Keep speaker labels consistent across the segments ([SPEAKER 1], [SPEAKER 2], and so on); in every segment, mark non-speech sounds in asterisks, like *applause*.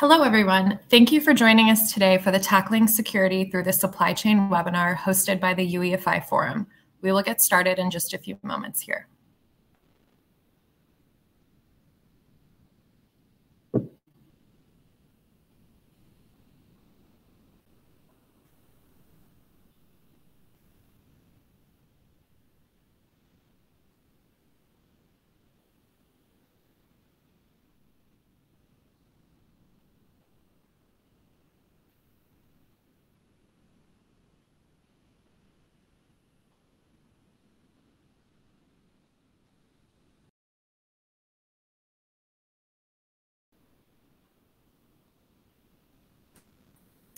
[SPEAKER 1] Hello, everyone. Thank you for joining us today for the Tackling Security Through the Supply Chain webinar hosted by the UEFI Forum. We will get started in just a few moments here.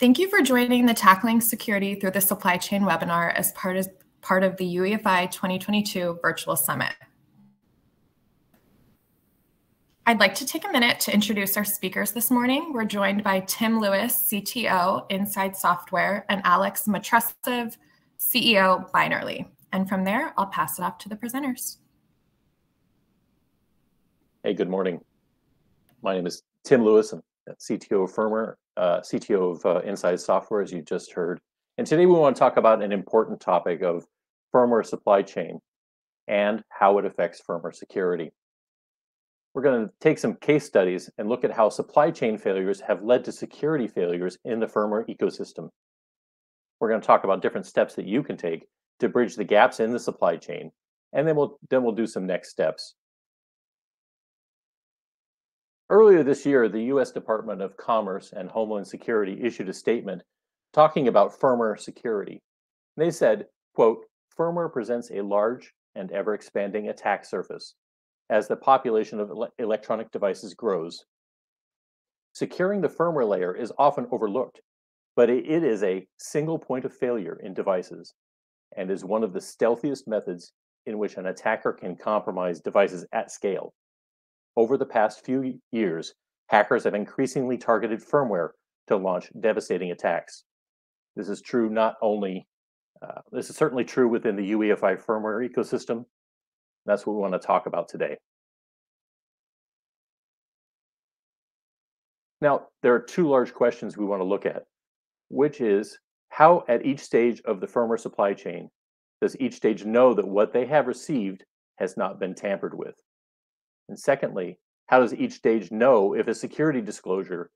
[SPEAKER 1] Thank you for joining the Tackling Security Through the Supply Chain webinar as part of, part of the UEFI 2022 Virtual Summit. I'd like to take a minute to introduce our speakers this morning. We're joined by Tim Lewis, CTO, Insyde Software, and Alex Matrosov, CEO, Binarly. And from there, I'll pass it off to the presenters.
[SPEAKER 2] Hey, good morning. My name is Tim Lewis. I'm CTO of Firmware uh, CTO of uh, Insyde Software, as you just heard. And today we want to talk about an important topic of firmware supply chain and how it affects firmware security. We're going to take some case studies and look at how supply chain failures have led to security failures in the firmware ecosystem. We're going to talk about different steps that you can take to bridge the gaps in the supply chain, and then we'll then we'll do some next steps Earlier this year, the US Department of Commerce and Homeland Security issued a statement talking about firmware security. They said, quote, firmware presents a large and ever expanding attack surface as the population of ele electronic devices grows. Securing the firmware layer is often overlooked, but it is a single point of failure in devices and is one of the stealthiest methods in which an attacker can compromise devices at scale. Over the past few years, hackers have increasingly targeted firmware to launch devastating attacks. This is true not only, uh, this is certainly true within the UEFI firmware ecosystem. That's what we want to talk about today. Now, there are two large questions we want to look at, which is how at each stage of the firmware supply chain does each stage know that what they have received has not been tampered with? And secondly, how does each stage know if a security disclosure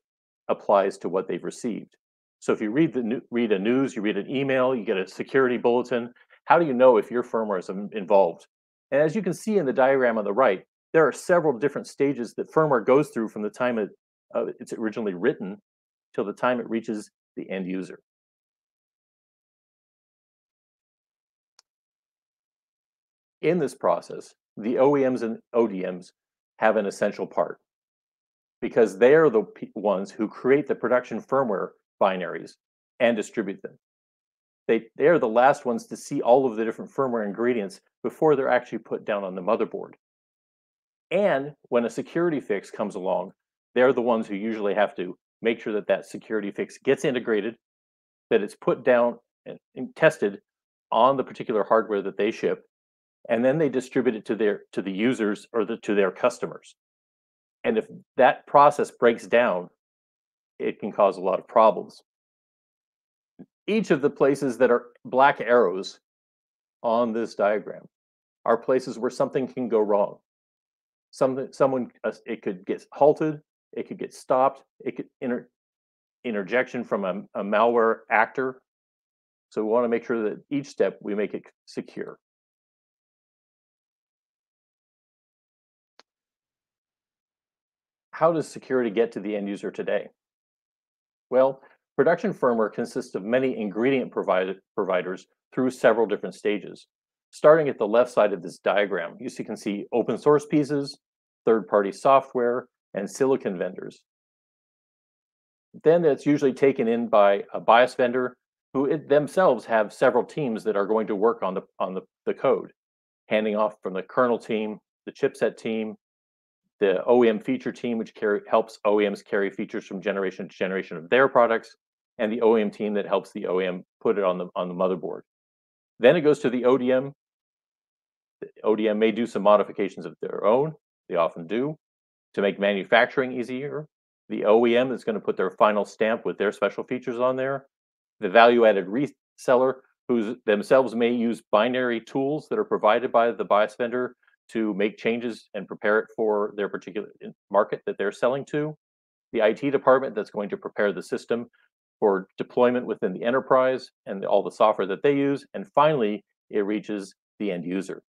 [SPEAKER 2] applies to what they've received? So if you read the read a news, you read an email, you get a security bulletin, how do you know if your firmware is involved? And as you can see in the diagram on the right, there are several different stages that firmware goes through from the time it, uh, it's originally written till the time it reaches the end user. In this process, the OEMs and ODMs have an essential part because they are the ones who create the production firmware binaries and distribute them. They, they are the last ones to see all of the different firmware ingredients before they're actually put down on the motherboard. And when a security fix comes along, they're the ones who usually have to make sure that that security fix gets integrated, that it's put down and, and tested on the particular hardware that they ship, and then they distribute it to their to the users or the, to their customers. And if that process breaks down it can cause a lot of problems. Each of the places that are black arrows on this diagram are places where something can go wrong. Something someone uh, it could get halted it could get stopped it could inter, interjection from a, a malware actor. So we want to make sure that each step we make it secure how does security get to the end user today? Well, production firmware consists of many ingredient providers through several different stages. Starting at the left side of this diagram, you can see open source pieces, third-party software, and silicon vendors. Then it's usually taken in by a BIOS vendor who themselves have several teams that are going to work on the on the, the code, handing off from the kernel team, the chipset team, the OEM feature team, which carry, helps OEMs carry features from generation to generation of their products, and the OEM team that helps the OEM put it on the on the motherboard. Then it goes to the ODM. The ODM may do some modifications of their own. They often do to make manufacturing easier. The OEM is going to put their final stamp with their special features on there. The value-added reseller, who themselves may use binary tools that are provided by the BIOS vendor to make changes and prepare it for their particular market that they're selling to. The IT department that's going to prepare the system for deployment within the enterprise and all the software that they use. And finally, it reaches the end user.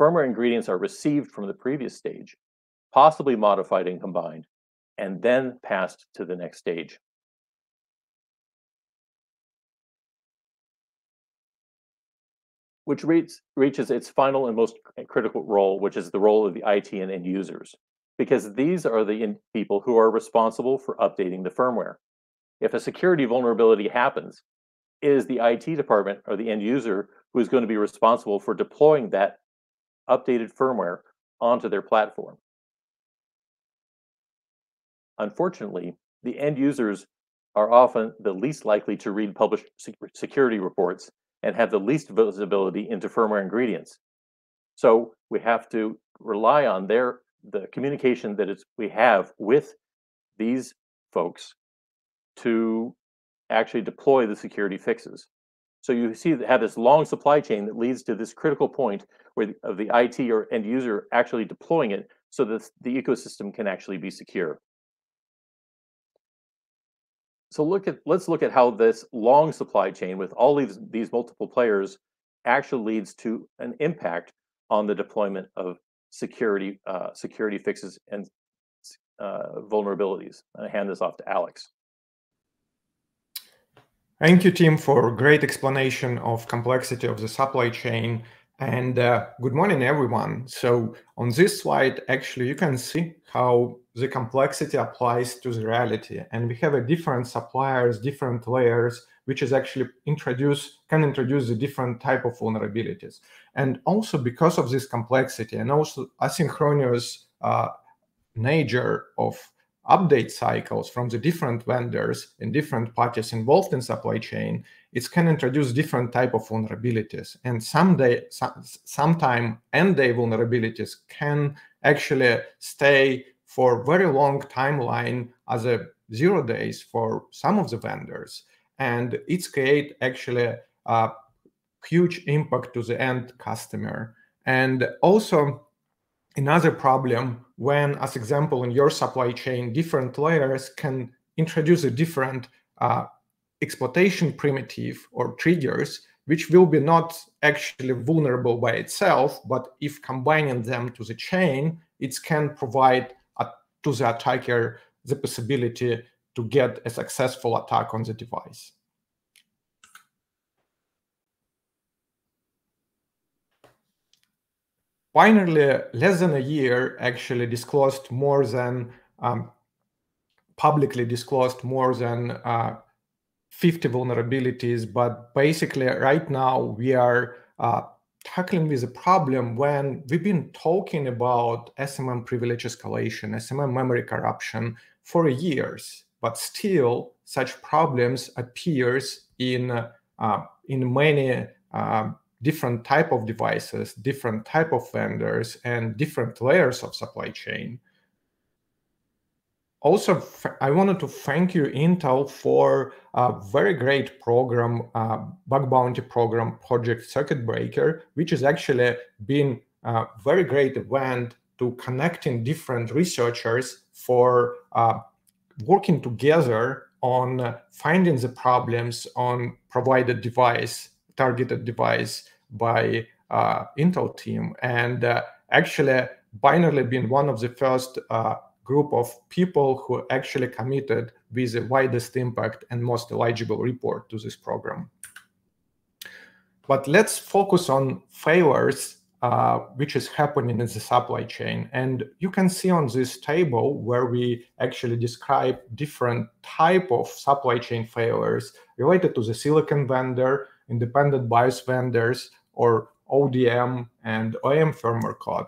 [SPEAKER 2] Firmware ingredients are received from the previous stage, possibly modified and combined, and then passed to the next stage. Which reach, reaches its final and most critical role, which is the role of the IT and end users, because these are the people who are responsible for updating the firmware. If a security vulnerability happens, it is the IT department or the end user who is going to be responsible for deploying that updated firmware onto their platform. Unfortunately, the end users are often the least likely to read published security reports and have the least visibility into firmware ingredients. So we have to rely on their the communication that it's, we have with these folks to actually deploy the security fixes. So you see have this long supply chain that leads to this critical point where the, of the IT or end user actually deploying it so that the ecosystem can actually be secure. So look at let's look at how this long supply chain with all these these multiple players actually leads to an impact on the deployment of security uh, security fixes and uh, vulnerabilities. I hand this off to Alex.
[SPEAKER 3] Thank you, Tim, for great explanation of complexity of the supply chain. And uh, good morning, everyone. So on this slide, actually, you can see how the complexity applies to the reality. And we have a different suppliers, different layers, which is actually introduce, can introduce a different type of vulnerabilities. And also because of this complexity and also asynchronous uh, nature of update cycles from the different vendors and different parties involved in supply chain, it can introduce different type of vulnerabilities. And someday, some, sometime end day vulnerabilities can actually stay for very long timeline as a zero days for some of the vendors. And it's create actually a huge impact to the end customer. And also another problem when, as example, in your supply chain, different layers can introduce a different uh, exploitation primitive or triggers, which will be not actually vulnerable by itself, but if combining them to the chain, it can provide to the attacker the possibility to get a successful attack on the device. Finally, less than a year actually disclosed more than um, publicly disclosed more than uh, 50 vulnerabilities. But basically, right now we are uh, tackling with a problem when we've been talking about SMM privilege escalation, SMM memory corruption for years, but still such problems appears in uh, in many uh, different type of devices, different type of vendors, and different layers of supply chain. Also, I wanted to thank you, Intel, for a very great program, uh, bug bounty program, Project Circuit Breaker, which has actually been a very great event to connecting different researchers for uh, working together on finding the problems on provided device, targeted device by uh, Intel team. And uh, actually, Binarly being one of the first uh, group of people who actually committed with the widest impact and most eligible report to this program. But let's focus on failures uh, which is happening in the supply chain. And you can see on this table where we actually describe different type of supply chain failures related to the silicon vendor, independent BIOS vendors, or ODM and OEM firmware code.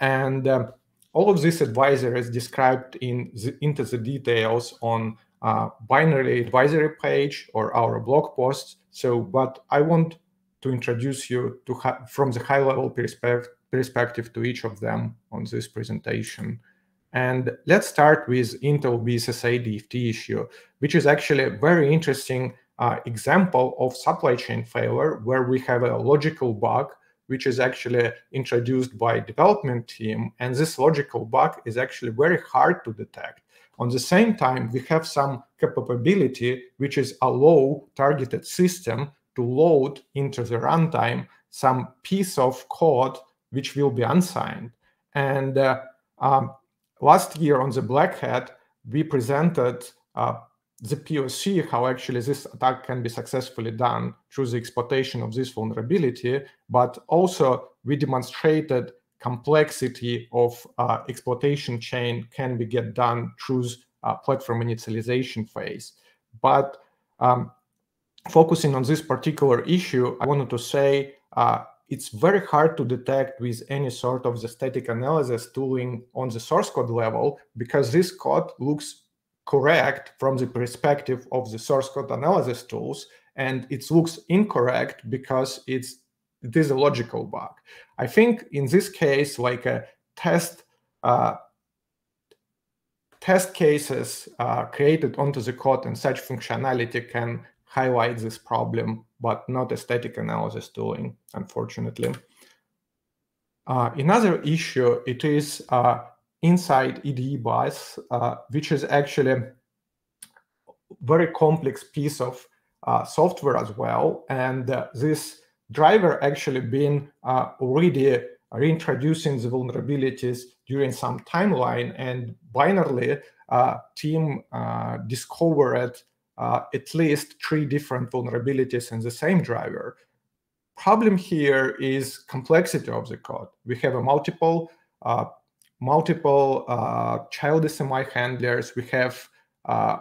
[SPEAKER 3] And uh, all of this advisor is described in the, into the details on uh, Binarly advisory page or our blog posts. So, but I want to introduce you to from the high level perspective perspective to each of them on this presentation. And let's start with Intel BSSA DFT issue, which is actually a very interesting uh, example of supply chain failure where we have a logical bug which is actually introduced by development team and this logical bug is actually very hard to detect. On the same time we have some capability which is allow targeted system to load into the runtime some piece of code which will be unsigned. And uh, um, last year on the black hat we presented uh, the POC how actually this attack can be successfully done through the exploitation of this vulnerability, but also we demonstrated complexity of uh, exploitation chain can be get done through uh, platform initialization phase. But um, focusing on this particular issue, I wanted to say uh, it's very hard to detect with any sort of the static analysis tooling on the source code level because this code looks correct from the perspective of the source code analysis tools, and it looks incorrect because it's it is a logical bug. I think in this case, like a test uh, test cases uh, created onto the code and such functionality can highlight this problem, but not a static analysis tooling, unfortunately. Uh, another issue, it is uh, Insyde IDE bus, uh, which is actually a very complex piece of uh, software as well. And uh, this driver actually been uh, already reintroducing the vulnerabilities during some timeline and Binarly uh, team uh, discovered at least three different vulnerabilities in the same driver. Problem here is complexity of the code. We have a multiple multiple uh, child SMI handlers. We have uh,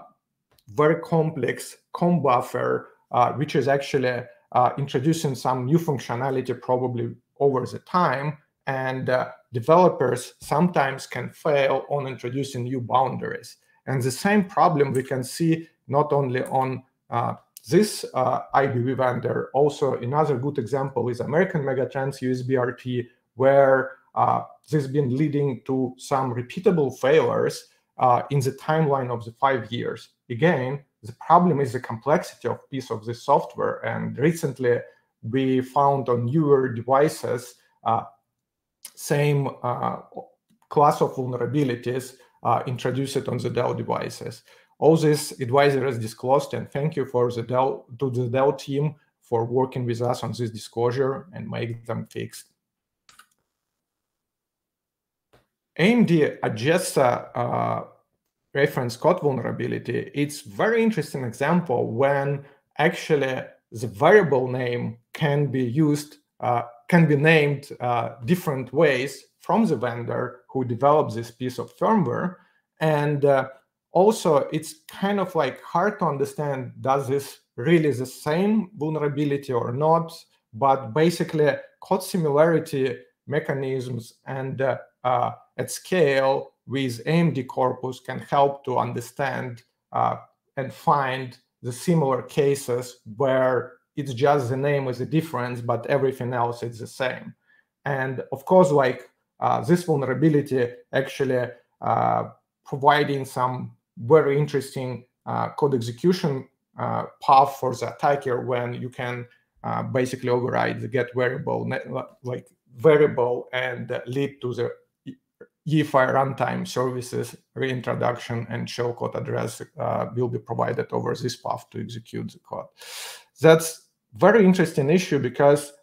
[SPEAKER 3] very complex COM buffer, uh, which is actually uh, introducing some new functionality probably over the time. And uh, developers sometimes can fail on introducing new boundaries. And the same problem we can see not only on uh, this IBV vendor, also another good example is American Megatrends USBRT, where this has been leading to some repeatable failures uh, in the timeline of the five years. Again, the problem is the complexity of piece of this software. And recently, we found on newer devices uh, same uh, class of vulnerabilities uh, introduced on the Dell devices. All this advisor is disclosed, and thank you for the Dell to the Dell team for working with us on this disclosure and make them fixed. AMD AGESA uh, reference code vulnerability, it's very interesting example when actually the variable name can be used, uh, can be named uh, different ways from the vendor who developed this piece of firmware. And uh, also it's kind of like hard to understand, does this really the same vulnerability or not? But basically code similarity mechanisms and uh, uh, at scale with AMD corpus can help to understand uh, and find the similar cases where it's just the name is a difference, but everything else is the same. And of course, like uh, this vulnerability actually uh, providing some very interesting uh, code execution uh, path for the attacker when you can basically override the get variable like variable and lead to the EFI runtime services reintroduction and shellcode address uh, will be provided over this path to execute the code. That's very interesting issue because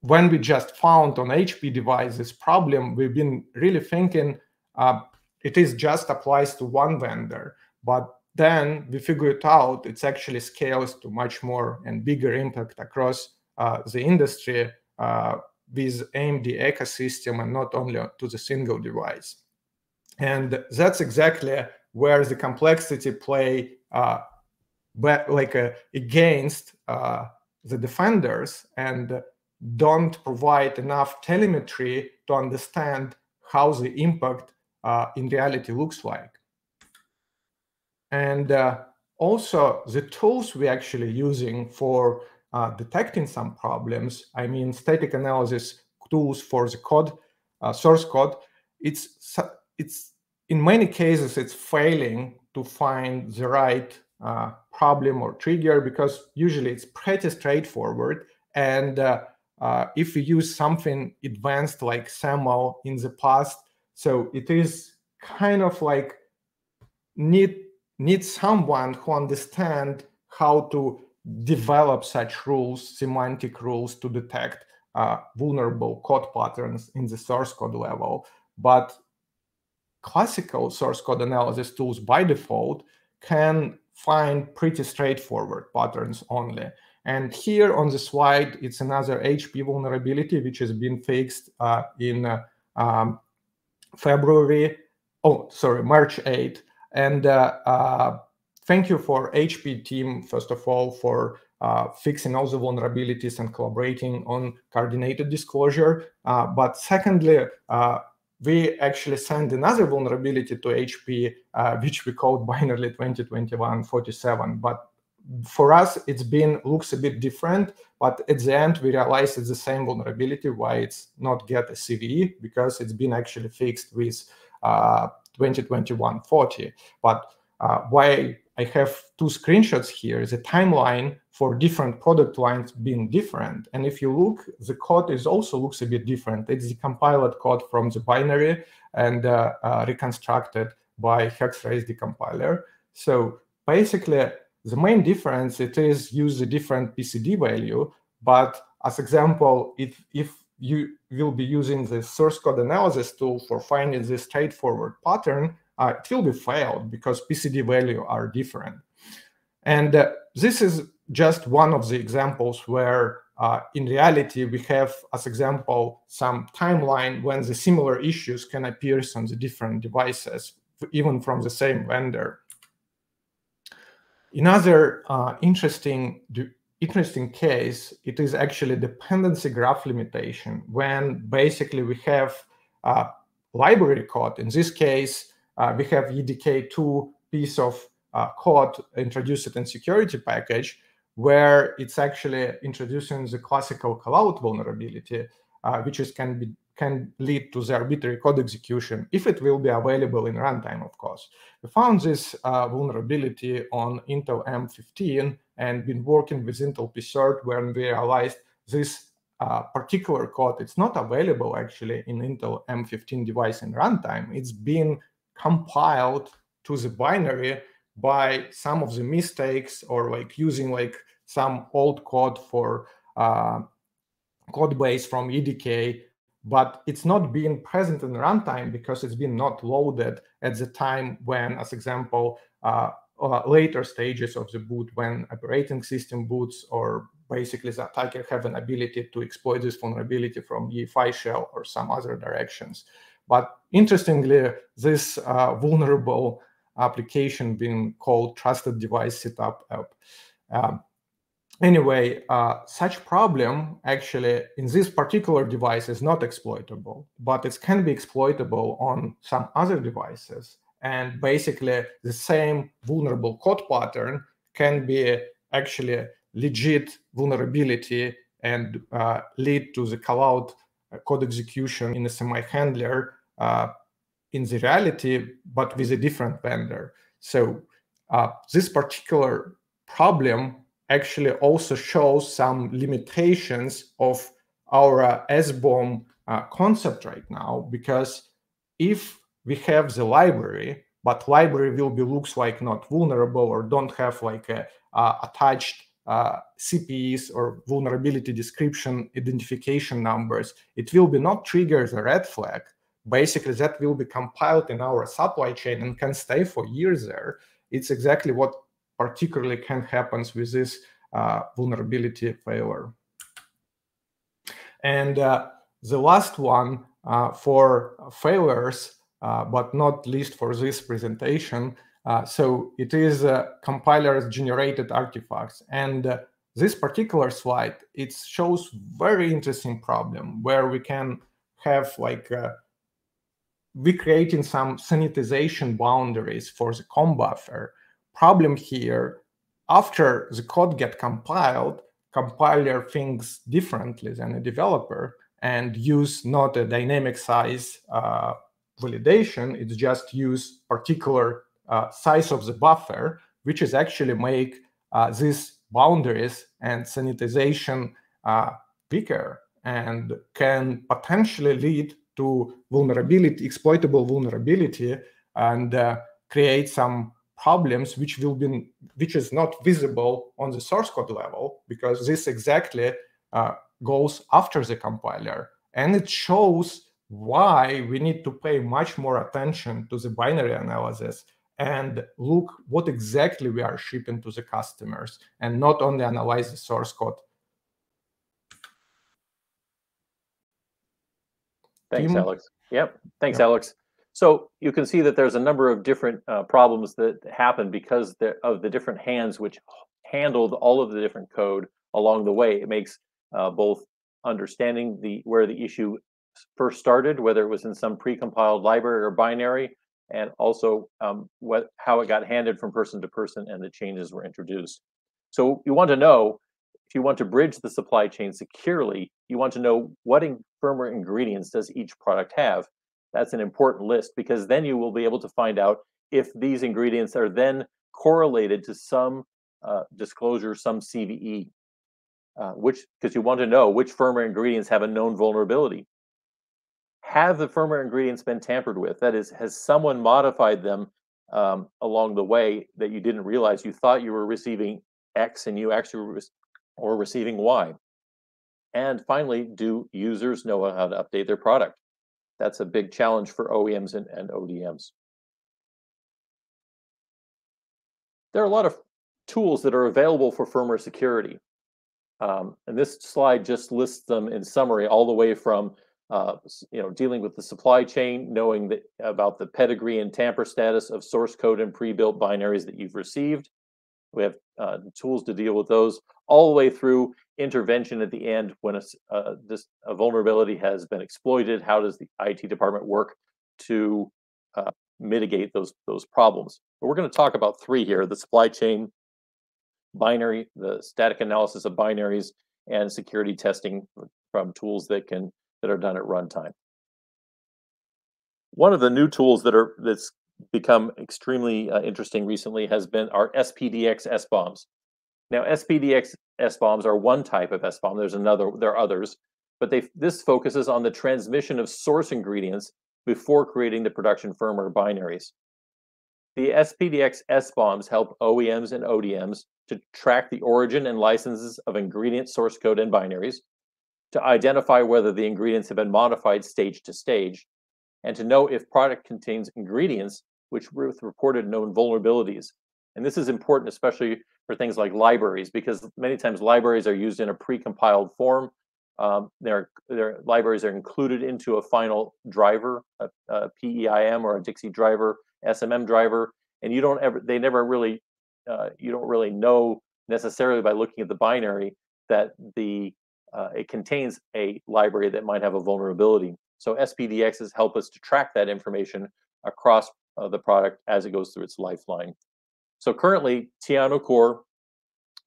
[SPEAKER 3] when we just found on HP device this problem, we've been really thinking uh, it is just applies to one vendor, but then we figure it out, it's actually scales to much more and bigger impact across uh, the industry uh, with AMD ecosystem and not only to the single device. And that's exactly where the complexity play uh, but like uh, against uh, the defenders and don't provide enough telemetry to understand how the impact uh, in reality looks like. And uh, also the tools we're actually using for uh, detecting some problems, I mean, static analysis tools for the code, uh, source code, it's it's in many cases, it's failing to find the right uh, problem or trigger because usually it's pretty straightforward. And uh, uh, if you use something advanced like Semmle in the past, so it is kind of like need need someone who understand how to develop such rules, semantic rules to detect uh, vulnerable code patterns in the source code level. But classical source code analysis tools by default can find pretty straightforward patterns only. And here on the slide, it's another HP vulnerability, which has been fixed uh, in uh, um, February, oh, sorry, March 8. And uh, uh thank you for HP team, first of all, for uh, fixing all the vulnerabilities and collaborating on coordinated disclosure. Uh, but secondly, we actually sent another vulnerability to HP, uh, which we called *laughs* Binarly 2021-47. But for us, it's been looks a bit different. But at the end, we realized it's the same vulnerability. Why it's not get a CVE because it's been actually fixed with uh, 2021-40. But uh, why I have two screenshots here a timeline for different product lines being different. And if you look, the code is also looks a bit different. It's the compiled code from the binary and uh, uh, reconstructed by Hex-Rays decompiler. So basically, the main difference it is use a different PCD value. But as example, if if you will be using the source code analysis tool for finding this straightforward pattern, uh, it will be failed because PCD value are different. And uh, this is just one of the examples where uh, in reality we have as example some timeline when the similar issues can appear on the different devices even from the same vendor another uh, interesting interesting case it is actually dependency graph limitation when basically we have uh, library code in this case we have EDK2 piece of uh, code introduced in security package where it's actually introducing the classical callout vulnerability, uh, which is can be can lead to the arbitrary code execution if it will be available in runtime, of course. We found this uh, vulnerability on Intel M15 and been working with Intel PSIRT when we realized this uh, particular code, it's not available actually in Intel M15 device in runtime. It's been compiled to the binary by some of the mistakes or like using like some old code for uh, code base from EDK, but it's not being present in runtime because it's been not loaded at the time when, as example, uh, uh, later stages of the boot when operating system boots or basically the attacker have an ability to exploit this vulnerability from EFI shell or some other directions. But interestingly, this uh, vulnerable application being called trusted device setup app. Um, anyway, uh, such problem actually in this particular device is not exploitable, but it can be exploitable on some other devices. And basically, the same vulnerable code pattern can be actually legit vulnerability and uh, lead to the uh, code execution in a SMI handler uh, in the reality, but with a different vendor. So uh, this particular problem actually also shows some limitations of our uh, SBOM uh, concept right now, because if we have the library, but library will be looks like not vulnerable or don't have like a, attached uh, CPEs or vulnerability description identification numbers, it will be not trigger the red flag, basically that will be compiled in our supply chain and can stay for years there. It's exactly what particularly can happen with this uh, vulnerability failure. And uh, the last one uh, for failures, uh, but not least for this presentation, uh, so it is uh, compilers generated artifacts. And this particular slide, it shows very interesting problem where we can have like we creating some sanitization boundaries for the COM buffer. Problem here, after the code get compiled, compiler thinks differently than a developer and use not a dynamic size uh, validation, it's just use particular uh, size of the buffer, which is actually make uh, these boundaries and sanitization uh, bigger and can potentially lead to vulnerability, exploitable vulnerability, and uh, create some problems which will be which is not visible on the source code level because this exactly uh, goes after the compiler. And it shows why we need to pay much more attention to the binary analysis and look what exactly we are shipping to the customers and not only analyze the source code
[SPEAKER 2] Thanks? Alex. Yep. Thanks, yep. Alex. So you can see that there's a number of different uh, problems that happen because of the different hands which handled all of the different code along the way. It makes uh, both understanding the where the issue first started, whether it was in some precompiled library or binary, and also um, what how it got handed from person to person and the changes were introduced. So you want to know if you want to bridge the supply chain securely, you want to know what in firmware ingredients does each product have that's an important list because then you will be able to find out if these ingredients are then correlated to some uh, disclosure, some CVE, uh, which because you want to know which firmware ingredients have a known vulnerability. Have the firmware ingredients been tampered with? That is, has someone modified them um, along the way that you didn't realize? You thought you were receiving X and you actually were or receiving Y. And finally, do users know how to update their product? that's a big challenge for OEMs and, and ODMs. There are a lot of tools that are available for firmware security. Um, and this slide just lists them in summary, all the way from uh, you know dealing with the supply chain, knowing that about the pedigree and tamper status of source code and pre-built binaries that you've received. We have uh, tools to deal with those, all the way through intervention at the end when a, uh, this, a vulnerability has been exploited. How does the IT department work to uh, mitigate those those problems? But we're going to talk about three here: the supply chain, binary, the static analysis of binaries, and security testing from tools that can that are done at runtime. One of the new tools that are that's become extremely uh, interesting recently has been our SPDX SBOMs. Now, SPDX SBOMs are one type of SBOM. There's another, there are others, but they this focuses on the transmission of source ingredients before creating the production firmware binaries. The SPDX SBOMs help OEMs and ODMs to track the origin and licenses of ingredient source code and binaries, to identify whether the ingredients have been modified stage to stage, and to know if product contains ingredients which with reported known vulnerabilities. And this is important, especially for things like libraries, because many times libraries are used in a pre-compiled form. Um, their, their libraries are included into a final driver, a, a PEIM or a DXE driver, SMM driver, and you don't ever, they never really, uh, you don't really know necessarily by looking at the binary that the uh, it contains a library that might have a vulnerability. So SPDXs help us to track that information across uh, the product as it goes through its lifeline. So currently, Tiano Core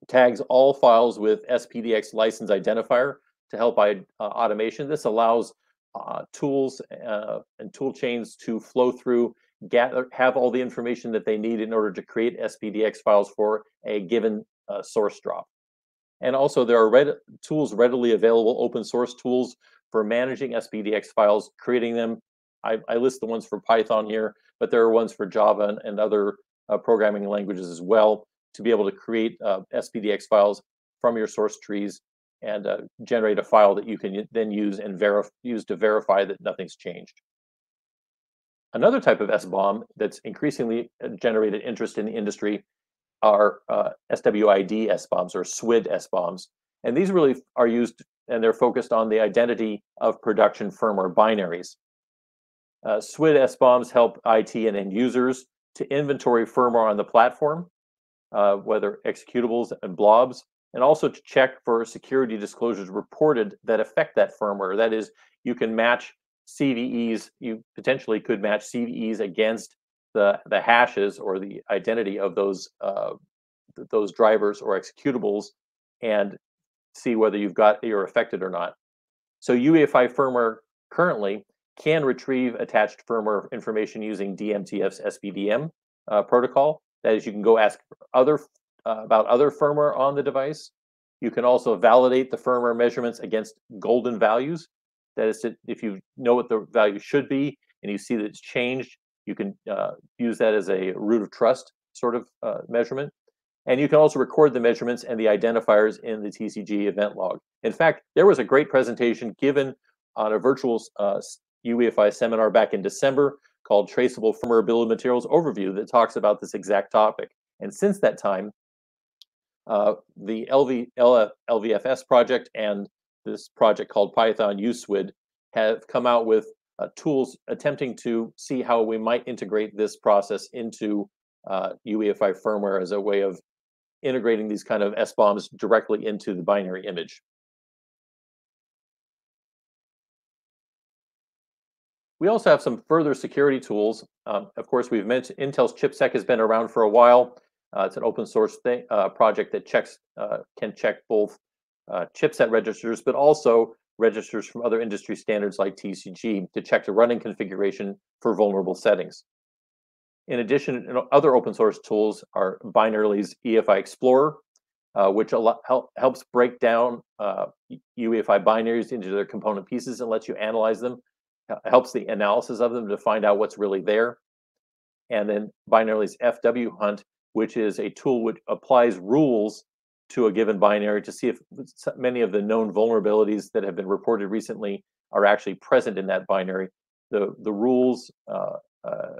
[SPEAKER 2] tags all files with SPDX license identifier to help uh, automation. This allows uh, tools uh, and tool chains to flow through, gather, have all the information that they need in order to create SPDX files for a given uh, source drop. And also there are red, tools readily available, open source tools for managing SPDX files, creating them. I, I list the ones for Python here, but there are ones for Java and, and other uh, programming languages as well to be able to create uh, SPDX files from your source trees and uh, generate a file that you can then use and use to verify that nothing's changed. Another type of SBOM that's increasingly uh, generated interest in the industry are uh, SWID SBOMs or SWID S bombs. And these really are used and they're focused on the identity of production firmware binaries. Uh, SWID SBOMs help IT and end users to inventory firmware on the platform, uh, whether executables and blobs, and also to check for security disclosures reported that affect that firmware. That is, you can match CVEs, you potentially could match CVEs against the, the hashes or the identity of those uh, those drivers or executables and see whether you've got you're affected or not. So UEFI firmware currently can retrieve attached firmware information using DMTF's SPDM uh, protocol. That is, you can go ask other uh, about other firmware on the device. You can also validate the firmware measurements against golden values. That is, if you know what the value should be and you see that it's changed, you can uh, use that as a root of trust sort of uh, measurement. And you can also record the measurements and the identifiers in the TCG event log. In fact, there was a great presentation given on a virtual uh, UEFI seminar back in December called Traceable Firmware Bill of Materials Overview that talks about this exact topic. And since that time, uh, the LV, LF, LVFS project and this project called Python USWID have come out with uh, tools attempting to see how we might integrate this process into uh, UEFI firmware as a way of integrating these kind of SBOMs directly into the binary image. We also have some further security tools. Um, of course, we've mentioned Intel's ChipSec has been around for a while. Uh, it's an open source thing, uh, project that checks uh, can check both uh, chipset registers, but also registers from other industry standards like TCG to check the running configuration for vulnerable settings. In addition, other open source tools are Binarly's EFI Explorer, uh, which help, helps break down uh, UEFI binaries into their component pieces and lets you analyze them, helps the analysis of them to find out what's really there. And then Binarly's FW Hunt, which is a tool which applies rules to a given binary to see if many of the known vulnerabilities that have been reported recently are actually present in that binary. The, the rules uh, uh,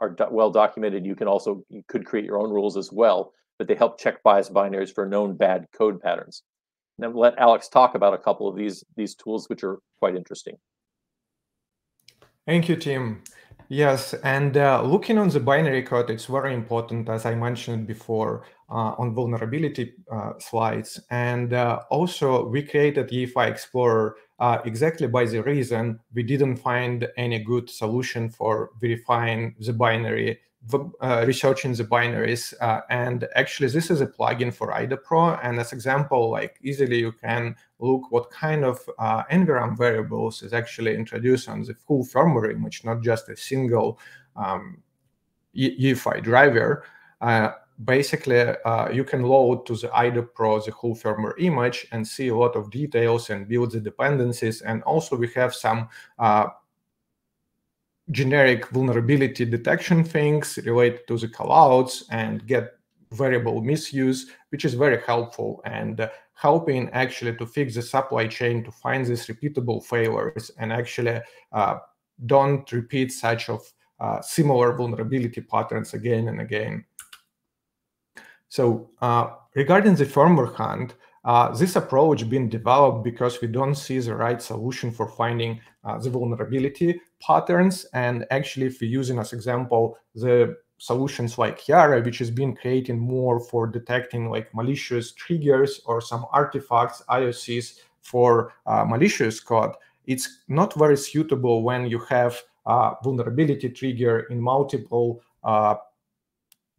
[SPEAKER 2] are do well documented. You can also you could create your own rules as well, but they help check BIOS binaries for known bad code patterns. Then let Alex talk about a couple of these these tools, which are quite interesting.
[SPEAKER 3] Thank you, Tim. Yes, and uh, looking on the binary code, it's very important, as I mentioned before uh, on vulnerability uh, slides. And uh, also, we created EFI Explorer uh, exactly by the reason we didn't find any good solution for verifying the binary uh, researching the binaries. Uh, and actually, this is a plugin for IDA Pro. And as example, like easily you can look what kind of uh, NVRAM variables is actually introduced on the full firmware image, not just a single um, UEFI driver. Uh, basically, uh, you can load to the IDA Pro the whole firmware image and see a lot of details and build the dependencies. And also we have some uh, generic vulnerability detection things related to the callouts and get variable misuse, which is very helpful and uh, helping actually to fix the supply chain to find these repeatable failures and actually uh, don't repeat such of uh, similar vulnerability patterns again and again. So uh, regarding the firmware hunt, uh, this approach been developed because we don't see the right solution for finding uh, the vulnerability patterns. And actually, if we're using as example the solutions like Yara, which has been creating more for detecting like malicious triggers or some artifacts, IOCs for uh, malicious code, it's not very suitable when you have vulnerability trigger in multiple uh,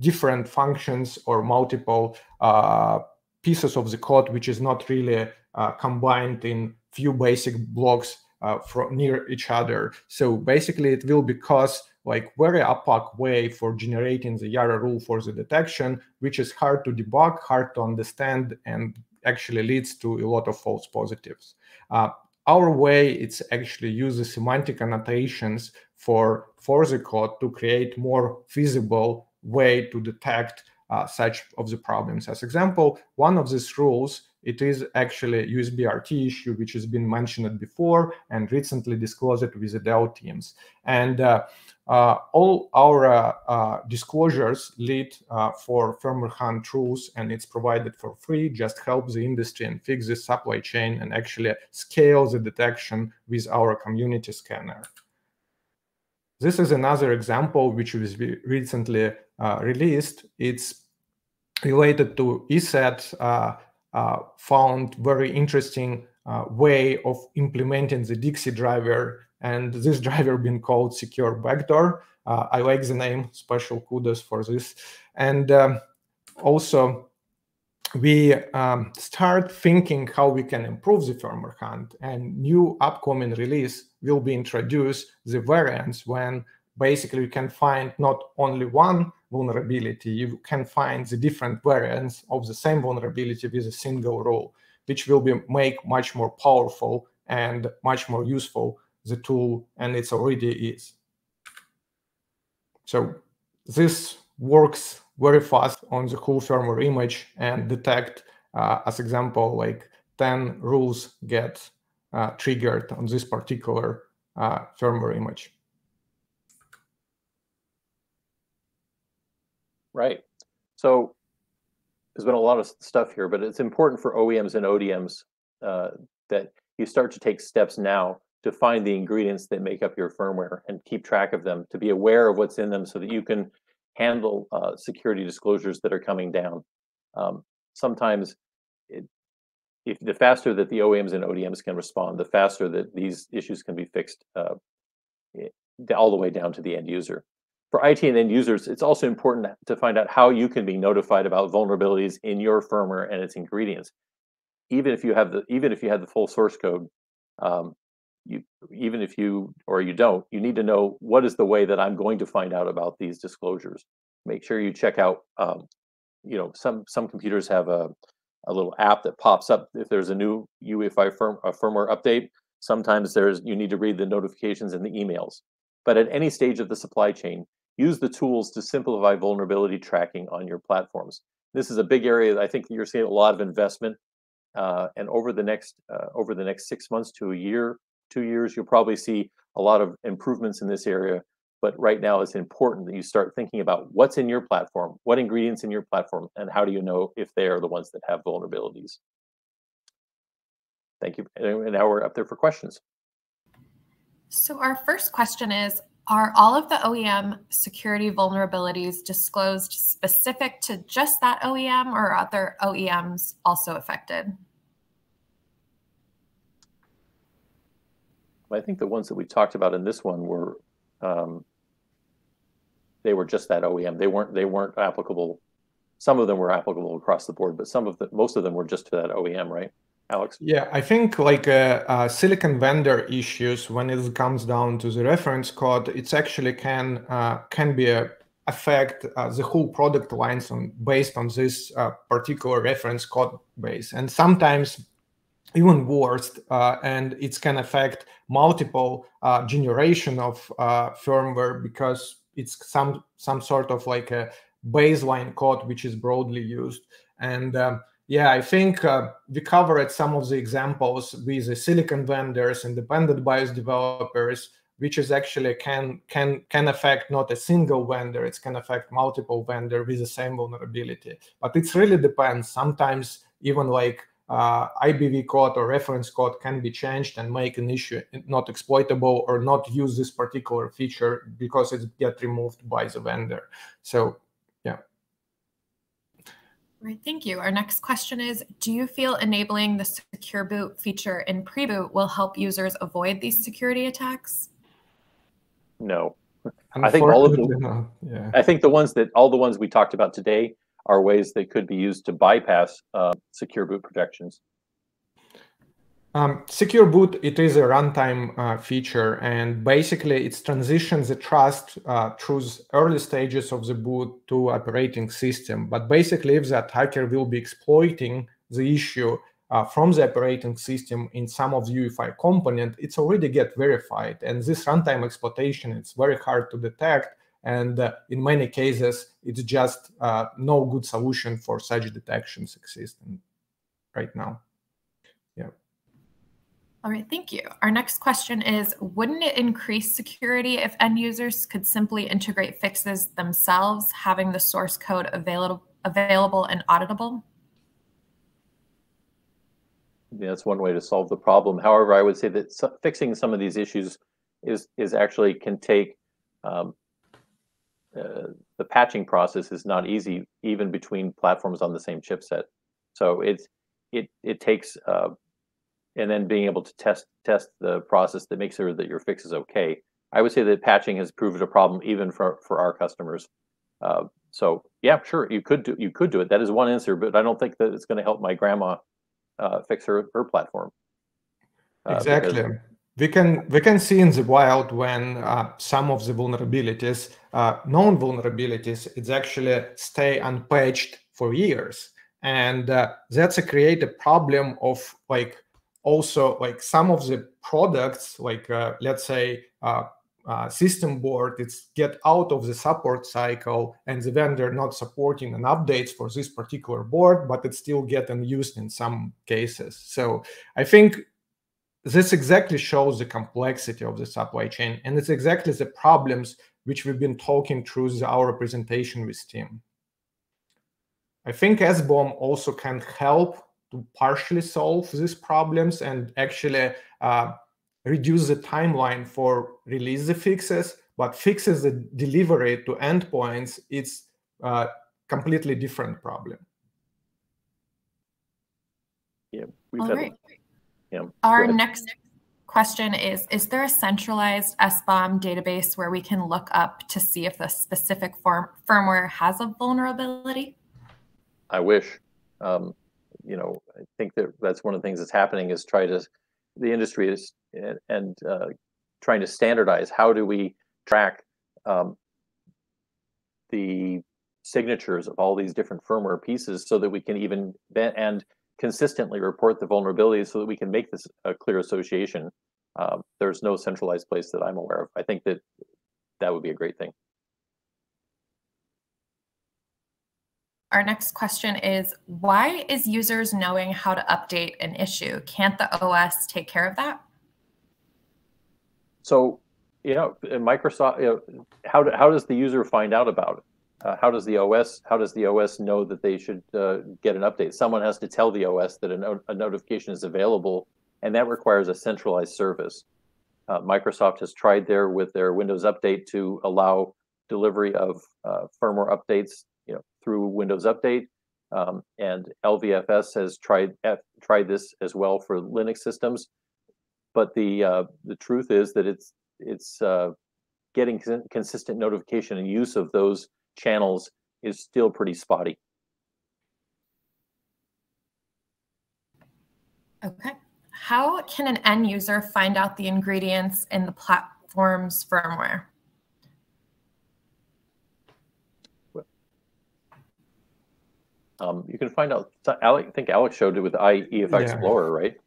[SPEAKER 3] different functions or multiple uh, pieces of the code which is not really uh, combined in few basic blocks uh, from near each other. So basically, it will be cause like very opaque way for generating the Yara rule for the detection, which is hard to debug, hard to understand, and actually leads to a lot of false positives. Uh, our way it's actually use the semantic annotations for for the code to create more feasible way to detect uh, such of the problems. As example, one of these rules, it is actually USB RT issue, which has been mentioned before and recently disclosed with the Dell teams. And uh, uh, all our uh, uh, disclosures lead uh, for firmware hunt rules, and it's provided for free. Just help the industry and fix the supply chain and actually scale the detection with our community scanner. This is another example which was recently released. It's related to ESET, uh, uh, found very interesting uh, way of implementing the DXE driver. And this *laughs* driver being called Secure Backdoor. Uh, I like the name, special kudos for this. And um, also, we um, start thinking how we can improve the firmware hunt and new upcoming release will be introduced the variants when basically you can find not only one vulnerability, you can find the different variants of the same vulnerability with a single rule, which will be make much more powerful and much more useful the tool, and it's already is. So this works very fast on the whole firmware image and detect, uh, as example, like 10 rules get uh, triggered on this particular uh, firmware image.
[SPEAKER 2] Right. So there's been a lot of stuff here, but it's important for OEMs and ODMs uh, that you start to take steps now to find the ingredients that make up your firmware and keep track of them, to be aware of what's in them so that you can handle uh, security disclosures that are coming down. Um, sometimes it, if the faster that the OEMs and ODMs can respond, the faster that these issues can be fixed uh, all the way down to the end user. For IT and end users, it's also important to find out how you can be notified about vulnerabilities in your firmware and its ingredients. Even if you have the even if you have the full source code, um, you even if you or you don't, you need to know what is the way that I'm going to find out about these disclosures. Make sure you check out. Um, you know, some some computers have a a little app that pops up if there's a new UEFI firm, a firmware update. Sometimes there's you need to read the notifications and the emails. But at any stage of the supply chain, use the tools to simplify vulnerability tracking on your platforms. This is a big area. I think you're seeing a lot of investment, uh, and over the next uh, over the next six months to a year, two years, you'll probably see a lot of improvements in this area. But right now, it's important that you start thinking about what's in your platform, what ingredients in your platform, and how do you know if they are the ones that have vulnerabilities. Thank you. And now we're up there for questions.
[SPEAKER 1] So our first question is, are all of the OEM security vulnerabilities disclosed specific to just that OEM or are other OEMs also affected?
[SPEAKER 2] I think the ones that we talked about in this one were um, they were just that OEM. They weren't they weren't applicable. Some of them were applicable across the board, but some of the most of them were just to that OEM, right? Alex?
[SPEAKER 3] Yeah, I think like uh, uh, silicon vendor issues when it comes down to the reference code, it's actually can uh, can be a affect uh, the whole product lines on based on this uh, particular reference code base, and sometimes even worse, uh, and it can affect multiple generation of firmware because it's some some sort of like a baseline code which is broadly used and um, yeah, I think uh, we covered some of the examples with the silicon vendors, independent BIOS developers, which is actually can can can affect not a single vendor, it can affect multiple vendor with the same vulnerability. But it really depends. Sometimes even like uh, IBV code or reference code can be changed and make an issue not exploitable or not use this particular feature because it get removed by the vendor. So
[SPEAKER 1] Right, thank you. Our next question is, do you feel enabling the secure boot feature in pre-boot will help users avoid these security attacks?
[SPEAKER 2] No. I think all of the, yeah. I think the ones that all the ones we talked about today are ways that could be used to bypass uh, secure boot protections.
[SPEAKER 3] Um, Secure Boot, it is a runtime uh, feature, and basically it transitions the trust uh, through early stages of the boot to operating system. But basically, if the attacker will be exploiting the issue uh, from the operating system in some of the UEFI component, it's already get verified. And this runtime exploitation, it's very hard to detect. And uh, in many cases, it's just uh, no good solution for such detections existing right now.
[SPEAKER 1] All right, thank you. Our next question is, wouldn't it increase security if end users could simply integrate fixes themselves, having the source code available, available and auditable?
[SPEAKER 2] Yeah, that's one way to solve the problem. However, I would say that fixing some of these issues is is actually can take um, uh, the patching process is not easy even between platforms on the same chipset. So it's it it takes uh, and then being able to test test the process that makes sure that your fix is okay. I would say that patching has proven a problem even for for our customers. Uh, so yeah, sure, you could do you could do it. That is one answer, but I don't think that it's going to help my grandma uh, fix her her platform.
[SPEAKER 3] Uh, exactly. we can we can see in the wild when uh, some of the vulnerabilities, uh, known vulnerabilities, it's actually stay unpatched for years, and uh, that's a create a problem of like also like some of the products, like uh, let's say uh, uh, system board, it's get out of the support cycle, and the vendor not supporting an updates for this particular board, but it's still getting used in some cases. So I think this exactly shows the complexity of the supply chain, and it's exactly the problems which we've been talking through our presentation with Tim. I think SBOM also can help to partially solve these problems and actually uh, reduce the timeline for release the fixes, but fixes the delivery to endpoints, it's a completely different problem.
[SPEAKER 2] Yeah,
[SPEAKER 1] we've All right. Yeah. Our next question is Is there a centralized SBOM database where we can look up to see if the specific form, firmware has a vulnerability?
[SPEAKER 2] I wish. Um, you know, I think that that's one of the things that's happening is try to, the industry is, and, uh, trying to standardize how do we track um, the signatures of all these different firmware pieces so that we can even and consistently report the vulnerabilities so that we can make this a clear association. Um, there's no centralized place that I'm aware of. I think that that would be a great thing.
[SPEAKER 1] Our next question is why is users knowing how to update an issue? Can't the OS take care of that?
[SPEAKER 2] So, you know, Microsoft, you know, how, do, how does the user find out about it? uh, how does the OS how does the OS know that they should uh, get an update? Someone has to tell the OS that a, no a, notification is available, and that requires a centralized service. Uh, Microsoft has tried there with their Windows Update to allow delivery of uh, firmware updates, through Windows Update, um, and LVFS has tried tried this as well for Linux systems. But the uh, the truth is that it's it's uh, getting consistent notification and use of those channels is still pretty spotty.
[SPEAKER 1] Okay. How can an end user find out the ingredients in the platform's firmware?
[SPEAKER 2] Um, you can find out. I think Alex showed it with IEFI yeah. Explorer, right?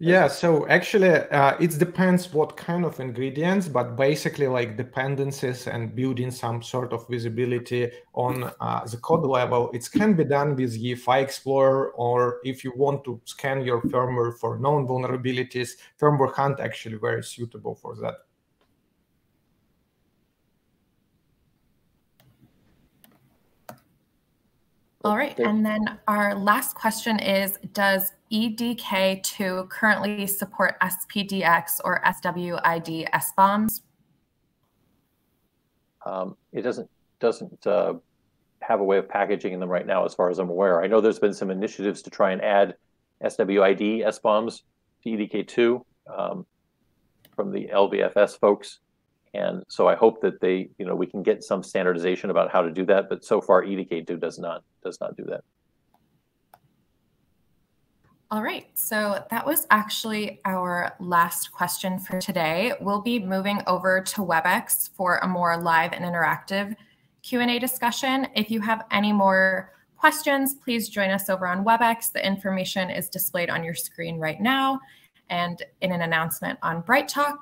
[SPEAKER 3] Yeah, so actually, uh, it depends what kind of ingredients, but basically, like dependencies and building some sort of visibility on uh, the code level, it can be done with EFI Explorer, or if you want to scan your firmware for known vulnerabilities, Firmware Hunt actually very suitable for that.
[SPEAKER 1] All right, and then our last question is, does EDK2 currently support SPDX or SWID SBOMs?
[SPEAKER 2] Um, it doesn't doesn't uh, have a way of packaging them right now, as far as I'm aware. I know there's been some initiatives to try and add SWID SBOMs to EDK2 um, from the LVFS folks, and so I hope that they, you know, we can get some standardization about how to do that. But so far, EDK2 does not does not do that.
[SPEAKER 1] All right, so that was actually our last question for today. We'll be moving over to WebEx for a more live and interactive Q&A discussion. If you have any more questions, please join us over on WebEx. The information is displayed on your screen right now and in an announcement on BrightTalk.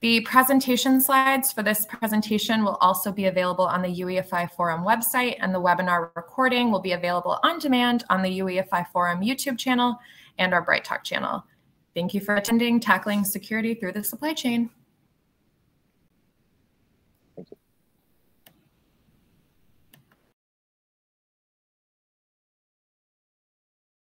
[SPEAKER 1] The presentation slides for this presentation will also be available on the UEFI Forum website, and the webinar recording will be available on demand on the UEFI Forum YouTube channel and our BrightTalk channel. Thank you for attending Tackling Security Through the Supply Chain.